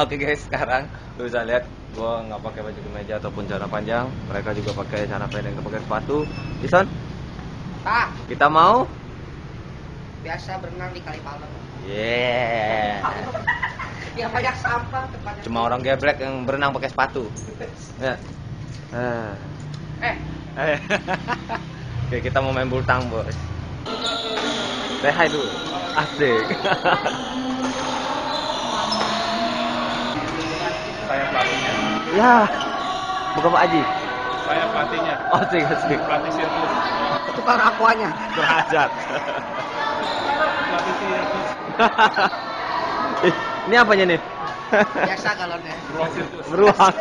Oke guys, sekarang lu bisa lihat gua nggak pakai baju kemeja ataupun celana panjang. Mereka juga pakai celana pendek dan pakai sepatu. Ison, Pak, kita mau? biasa berenang di kali Palem. Yeah. Yang banyak sampah tempatnya. Cuma orang geblek yang berenang pakai sepatu. Ya. Ah. Eh, Eh. Oke, kita mau main bultang, Bos. Hi dulu. Asik. Saya pelatihnya. ya. Bukan Pak Aji. Saya pelatihnya. Oh, asik, asik. Pelatih sirkus. tukang akuanya. Derajat. Pelatih sirkus. Ini apanya nih? Biasa galonnya. Ruang sirkus. Beruang.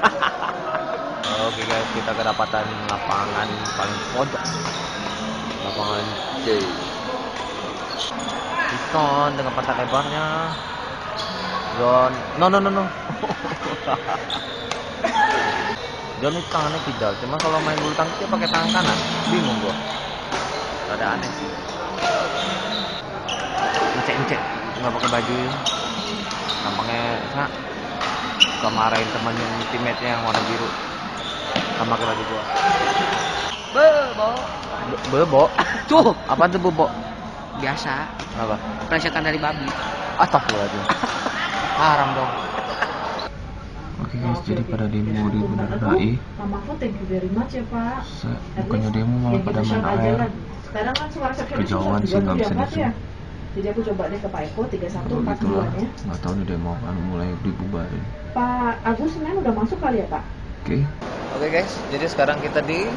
Oke guys, kita kedapatan lapangan paling pojok. Lapangan C. Piston dengan patah lebarnya. John, no no no no. John itu tangannya kidal, cuma kalau main bulu tangkis dia pakai tangan kanan. Bingung gua. Ada aneh sih. Encek encek, nggak pakai baju. Tampangnya nah, suka marahin temen yang teammate yang warna biru sama pakai baju gua Be, bo. Be- bebo Tuh, apa tuh bebo biasa. apa Plesetan dari babi. astagfirullahaladzim haram dong guys, jadi pada demo di Bundaran HI Pak Mahfud thank you very much ya bukannya demo malah yang pada kita main aja air kan Kejauhan sih nggak bisa di-zoom. ya. Jadi aku coba deh ke Pak Eko 3142 Kalau gitu lah, ya. nggak tahu nih demo kan mulai dibubarin Pak Agus Senin udah masuk kali ya Pak? Oke Oke guys, jadi sekarang kita di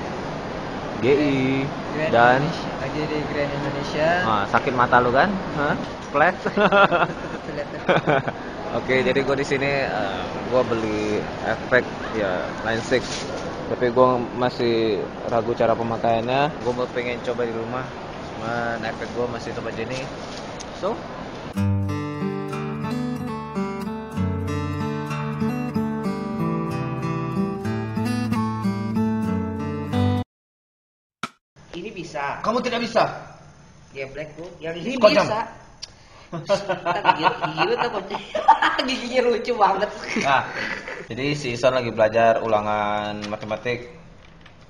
GI dan lagi di Grand Indonesia. Ah, sakit mata lu kan? Hah? Flat? Oke, jadi gue di sini eh, gua beli efek ya Line 6 tapi gue masih ragu cara pemakaiannya. Gue mau pengen coba di rumah, cuman efek gue masih coba jenis. So, Ini bisa. kamu tidak bisa. Geblek tuh. Yang ini Kocam. bisa. Gigi. Giginya lucu banget. Nah, jadi si Ison lagi belajar ulangan matematik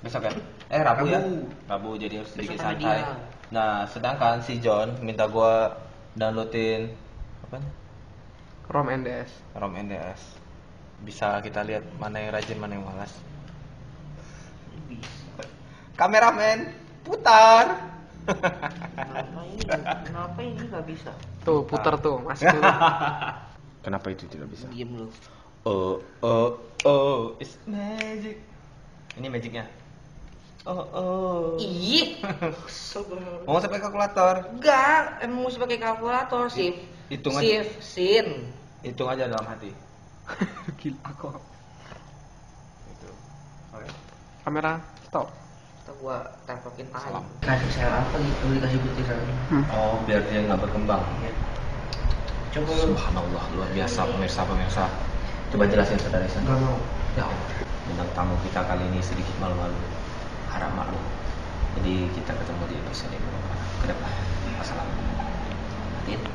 besok ya? Eh Rabu, ya? Rabu jadi harus sedikit Besok santai. dia. Nah, sedangkan si John minta gua downloadin apa? Rom NDS. ROM NDS. Bisa kita lihat mana yang rajin, mana yang malas. Kameramen, putar. Kenapa ini? Kenapa ini nggak bisa? Tuh, putar tuh, masih dulu. Kenapa itu tidak bisa? Diem lu. Oh, oh, oh, it's magic. Ini magicnya. Oh, oh. Ih. Sebel. Mau sampai kalkulator? Enggak, emang mesti pakai kalkulator sih. hitung aja. Shift, sin. Hitung aja dalam hati. Gila aku. Gitu. Oke. Kamera stop. Atau gua tempokin tai. Salam. Kasih saya apa gitu dikasih butiran. Oh, biar dia nggak berkembang. Coba lu. Subhanallah, luar biasa pemirsa pemirsa. Coba jelasin saudara Isan. Enggak mau. Ya Allah, bintang tamu kita kali ini sedikit malu-malu. Harap maklum. Jadi kita ketemu di episode beberapa ke depan. Assalamualaikum.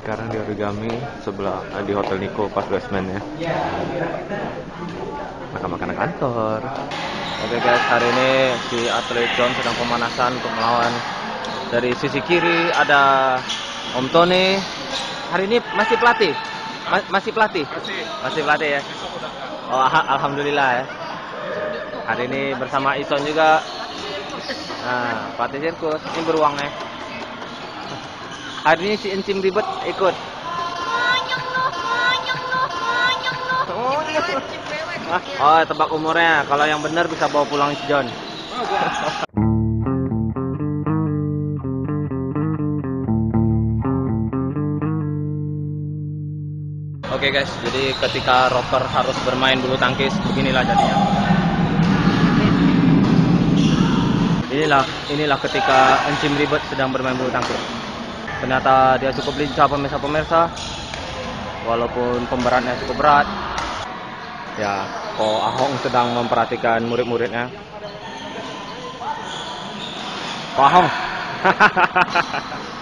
Sekarang di origami sebelah eh, di Hotel Niko pas basement ya. Makan-makan kantor. Oke guys, hari ini si atlet John sedang pemanasan untuk melawan dari sisi kiri ada Om Tony. Hari ini masih pelatih? Ma- masih pelatih? Masih pelatih ya. Oh, ah- alhamdulillah ya. Hari ini bersama Ison juga. Nah, pelatih sirkus. Ini beruang ya. Hari ini si Encim ribet ikut. Oh, tebak umurnya. Kalau yang benar bisa bawa pulang si John. Oke guys, jadi ketika rocker harus bermain bulu tangkis, beginilah jadinya. Inilah, inilah ketika Encim Ribet sedang bermain bulu tangkis. Ternyata dia cukup lincah pemirsa-pemirsa. Walaupun pemberatnya cukup berat. Ya, Ko Ahong sedang memperhatikan murid-muridnya. Ko Ahong.